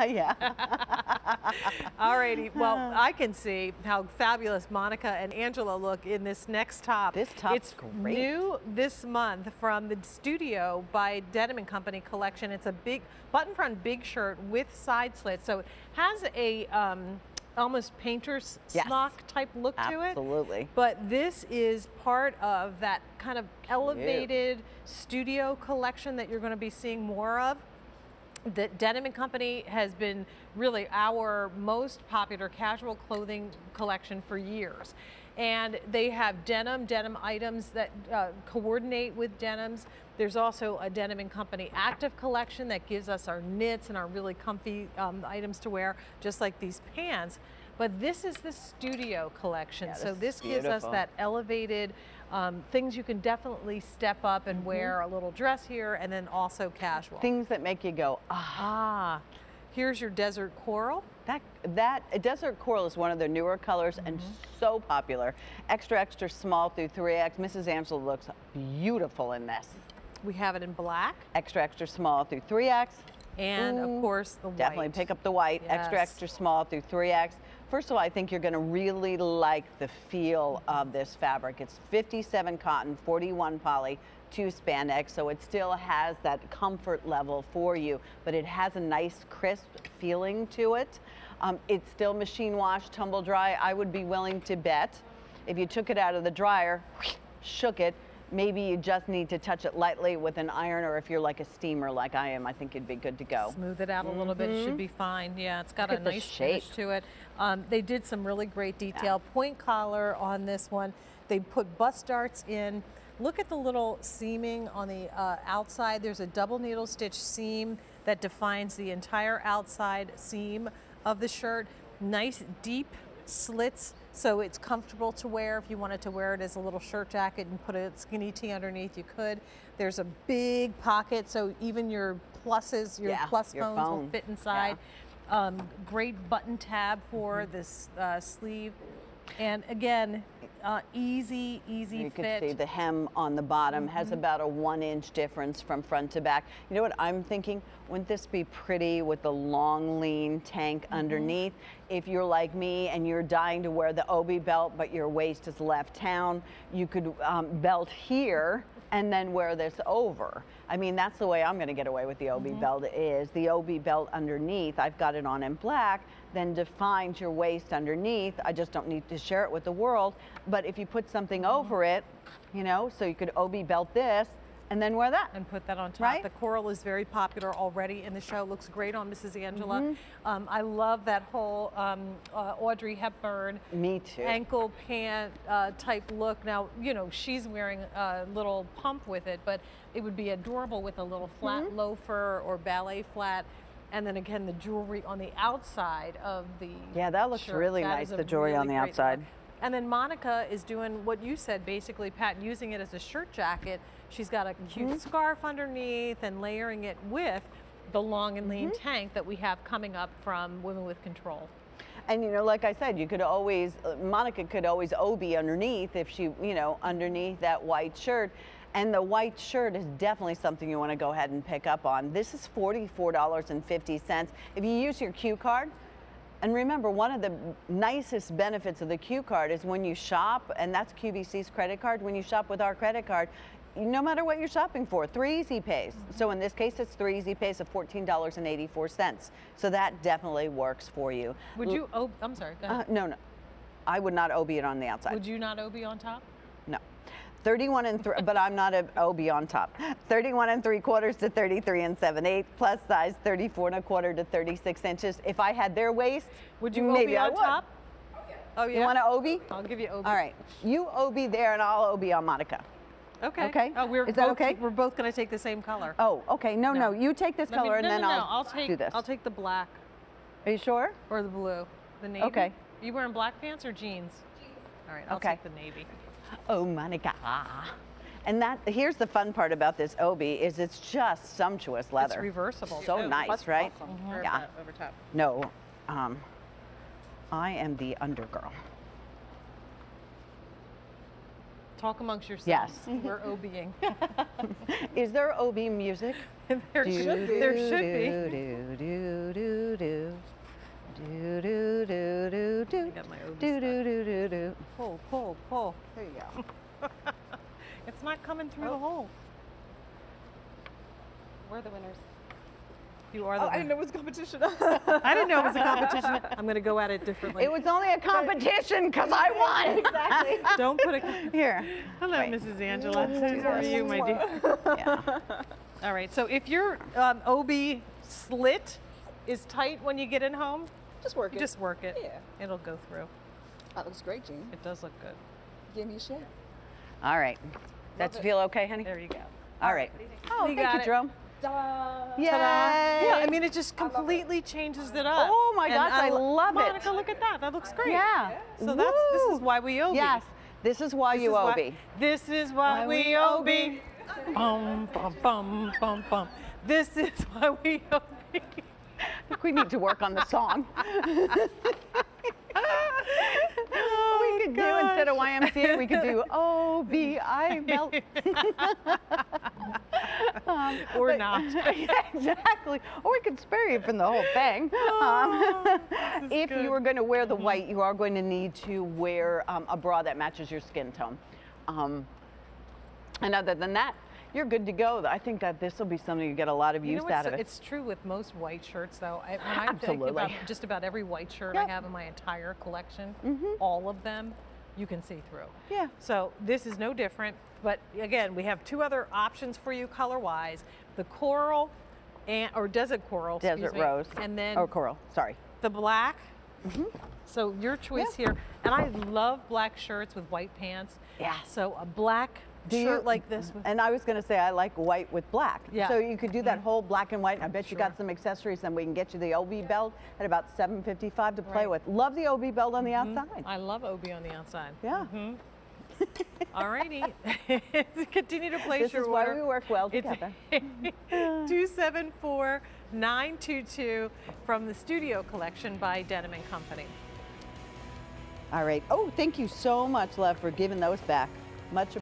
yeah. All righty. Well, I can see how fabulous Monica and Angela look in this next top. This top's it's great. new this month from the Studio by Denim & Company collection. It's a big button front big shirt with side slits. So it has a um, almost painter's Yes. smock type look to it. Absolutely. But this is part of that kind of elevated studio collection that you're going to be seeing more of. The Denim & Company has been really our most popular casual clothing collection for years. And they have denim, denim items that uh, coordinate with denims. There's also a Denim & Company active collection that gives us our knits and our really comfy um, items to wear, just like these pants. But this is the studio collection. Yeah, so this is this gives us that elevated um, things you can definitely step up and wear a little dress here and then also casual. Things that make you go, ah. ah, here's your desert coral. That, that desert coral is one of their newer colors and Mm-hmm. so popular. Extra, extra small through 3X. Mrs. Angela looks beautiful in this. We have it in black Extra, extra small through 3X. and Ooh, of course the Definitely white. pick up the white, extra, extra small through 3X. First of all, I think you're going to really like the feel of this fabric. It's 57 cotton, 41 poly, 2 spandex, so it still has that comfort level for you, but it has a nice crisp feeling to it. Um, it's still machine wash, tumble dry. I would be willing to bet if you took it out of the dryer, shook it, maybe you just need to touch it lightly with an iron, or if you're like a steamer like I am, I think you'd be good to go. Smooth it out a little bit. It should be fine. Yeah, it's got Mm-hmm. Look a nice shape. to it. Um, they did some really great detail. Point collar on this one. They put bust darts in. Look at the little seaming on the uh, outside. There's a double needle stitch seam that defines the entire outside seam of the shirt. Nice deep slits so it's comfortable to wear. If you wanted to wear it as a little shirt jacket and put a skinny tee underneath, you could. There's a big pocket so even your pluses, your Yeah, plus your phones will fit inside. Um, great button tab for this uh, sleeve. And again, uh, easy, easy You can see the hem on the bottom Mm-hmm. has about a one inch difference from front to back. You know what I'm thinking? Wouldn't this be pretty with the long lean tank Mm-hmm. underneath? If you're like me and you're dying to wear the obi belt, but your waist is left town, you could um, belt here and then wear this over. I mean, that's the way I'm gonna get away with the obi Mm-hmm. belt is the obi belt underneath. I've got it on in black, then defines your waist underneath. I just don't need to share it with the world. But if you put something Mm-hmm. over it, you know, so you could obi belt this and then wear that. and put that on top. Right? The coral is very popular already in the show. Looks great on Mrs. Angela. Mm-hmm. Um, I love that whole um, uh, Audrey Hepburn Me too. ankle pant uh, type look. Now, you know, she's wearing a little pump with it, but it would be adorable with a little flat Mm-hmm. loafer or ballet flat. And then again, the jewelry on the outside of the Yeah, that looks shirt. really That nice, the jewelry on the outside. look. And then Monica is doing what you said, basically, Pat, using it as a shirt jacket. She's got a cute Mm-hmm. scarf underneath and layering it with the long and lean tank that we have coming up from Women with Control. And you know, like I said, you could always, uh, Monica could always OB underneath if she, you know, underneath that white shirt. And the white shirt is definitely something you want to go ahead and pick up on. This is $44.50. If you use your Q card, and remember, one of the nicest benefits of the Q card is when you shop, and that's QVC's credit card, when you shop with our credit card, no matter what you're shopping for, three easy pays. So in this case, it's three easy pays of $14.84. So that definitely works for you. Would you, oh, I'm sorry, go Uh, ahead. no, no. I would not OB it on the outside. Would you not OB on top? No. 31 and 3, but I'm not a OB on top. 31 and 3 quarters to 33 and 7 eighths, plus size 34 and a quarter to 36 inches. If I had their waist, Would you maybe OB I on would. top? Oh, yeah. You want to OB? I'll give you OB. All right. You OB there and I'll OB on Monica. Okay. Okay. Oh, we're Is that both, okay? We're both going to take the same color. Oh, okay. No, no. No. You take this Let me- color and no, then no, no. I'll, I'll take, do this. I'll take the black Are you sure? or the blue. The navy. Okay. Are You wearing black pants or jeans? Jeans. All right, I'll Okay. take the navy. Oh, Monica. And that here's the fun part about this OB is it's just sumptuous leather. It's reversible. So too. nice, Plus right? awesome. Mm-hmm. Yeah. Over top. No, um, I am the undergirl. Talk amongst yourselves. Yes. We're OBing. Is there OB music? there Do, should, do, there should be. do, do, do, do. Do, do, do, do, do. got my Obi Do, do, do, do, do. Pull, pull, pull. There you go. It's not coming through Oh. the hole. We're the winners. You are the Oh, I didn't know it was competition. I didn't know it was a competition. I'm going to go at it differently. It was only a competition because I won. exactly. Don't put a. Here. Hello, Wait. Mrs. Angela. How are you, my dear? Yeah. All right. So if your um, OB slit is tight when you get in home, Just work it. just work it. Yeah. It'll go through. That looks great, Jean. It does look good. Give me a share. All right. That it. feel okay, honey? There you go. All right. Oh, You thank got you, it. Jerome. Ta-da! Yeah, I mean, it just love it. completely changes it up. Oh my And gosh, I lo- love it. Monica, look at that. That looks great. Yeah. So that's this is why we OB. Yes. This is why This you is OB. This is why, Why we we OB. OB. Bum bum bum bum bum. This is why we OB. I think we need to work on the song. Oh, we could do instead of YMCA, we could do OBI melt. Um, Or but- not. Exactly. Or we could spare you from the whole thing. Um, Oh, is if good. Mm-hmm. you are going to wear the white, you are going to need to wear um, a bra that matches your skin tone. Um, and other than that, you're good to go. I think that this will be something you get a lot of You use know out of it. It's true with most white shirts, though. I, when I think Absolutely. about just about every white shirt Yep. Mm-hmm. I have in my entire collection, all of them, you can see through. Yeah. So this is no different. But again, we have two other options for you color-wise: the coral and or desert coral, Desert me, rose. and then or coral. Sorry. the black. Mm -hmm. So your choice. Yeah. here, and I love black shirts with white pants. Yeah. So a black Do you- like this. With, And I was going to say I like white with black. Yeah. So you could do that mm. whole black and white. I bet you got some accessories, Then we can get you the obi belt at about 7.55 to play Right. with. Love the obi belt on the mm-hmm. outside. I love OB on the outside. Yeah. Mm-hmm. All righty. Continue to place This your is why we work well together. 274 922 from the Studio Collection by Denim and Company. All right. Oh, thank you so much, love, for giving those back. Much